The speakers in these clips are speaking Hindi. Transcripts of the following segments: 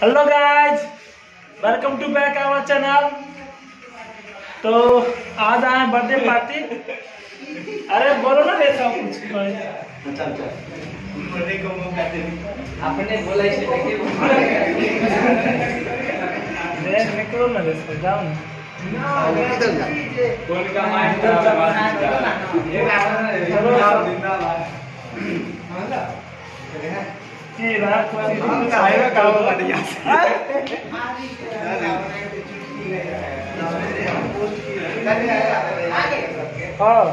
Hello guys welcome to back our channel तो आज आए बर्थडे पार्टी अरे बोलो ना रे सब कुछ अपने बोले रे निकलो ना रे सब जाओ ना। कौन का माइंड की रात को आएगा काम बढ़िया हाँ।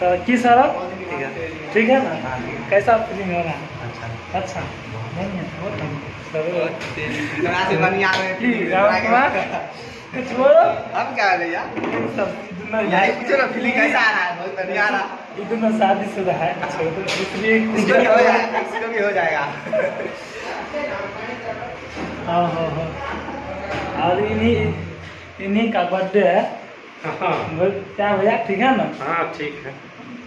तो की सर ठीक है ना? कैसा फीलिंग हो रहा है? अच्छा। नहीं है बहुत अब क्या है सब पूछो ना फीलिंग कैसा आ रहा है? बहुत बढ़िया आ रहा। ये दोनों शादीशुदा है। इसलिए इसको भी हो जाएगा इसको भी हो जाएगा। हाँ हाँ हाँ। और इन्हीं इन्हीं का बर्थडे है। क्या भैया? ठीक है ना? हाँ ठीक है।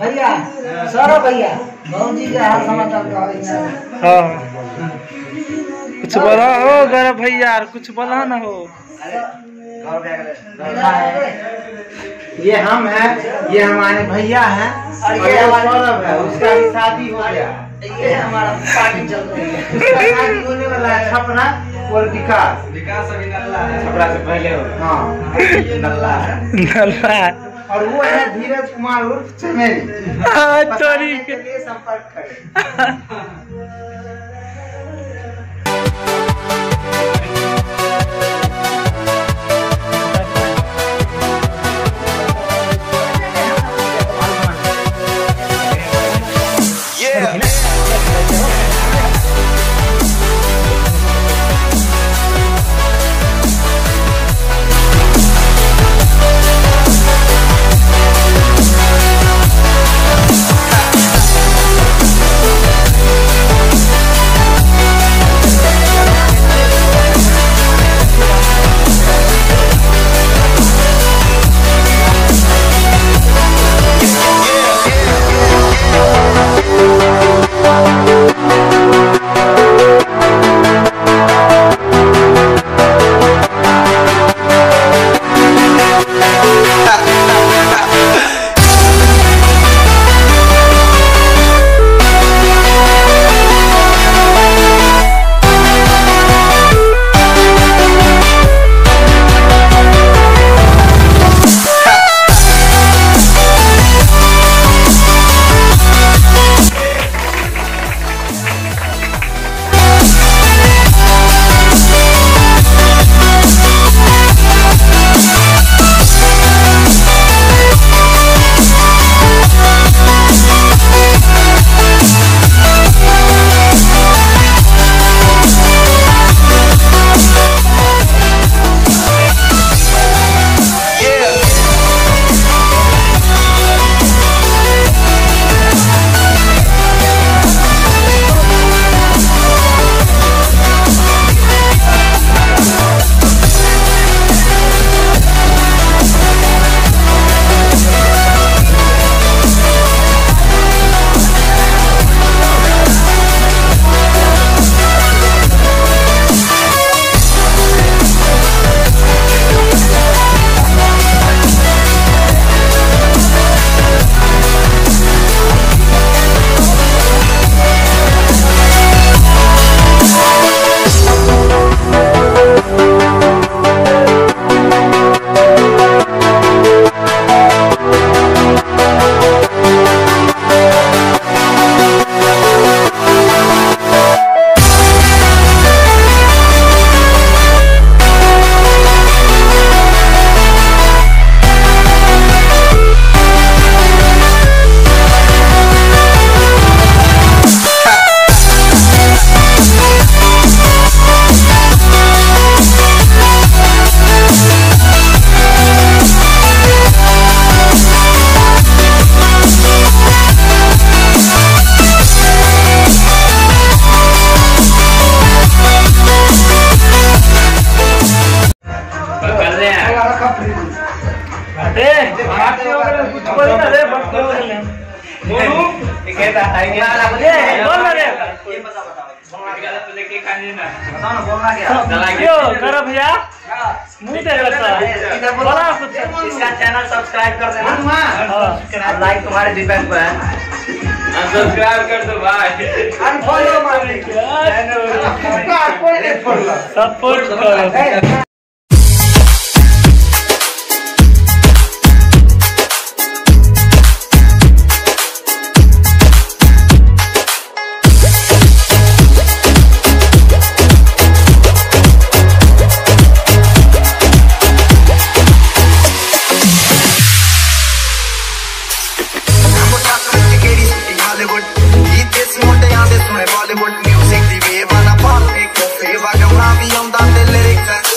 भैया भाई भैया भाजी के हाल समाचार का इतना हाँ। कुछ बोला हो गौरव भैया कुछ बोला ना हो। ये हम हैं ये हमारे भैया हैं और ये ये हमारे- है उसका भी शादी हो गया। ये हमारा पार्टी चल रही है। उसका शादी होने वाला है छपरा और विकास। विकास अभी नल्ला है। छपरा से पहले हो। हाँ। नल्ला है। नल्ला और वो है धीरज कुमार उर्फ़ चमेली। हाँ, संपर्क करें। करो भैया। मुँह दे कुछ इसका चैनल सब्सक्राइब कर देना। हाँ। लाइक तुम्हारे डिपेंड पर है। सब्सक्राइब कर दो भाई अनफॉलो नहीं फॉलो सपोर्ट करो Leon, dale letra.